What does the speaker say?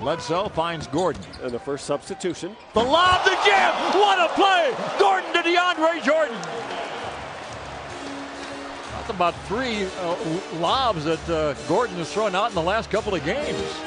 Bledsoe finds Gordon. And the first substitution. The lob, the jam. What a play! Gordon to DeAndre Jordan. That's about three uh, lobs that uh, Gordon has thrown out in the last couple of games.